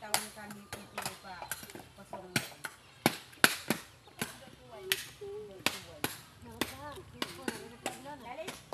taon kami dito pa pasong Dali.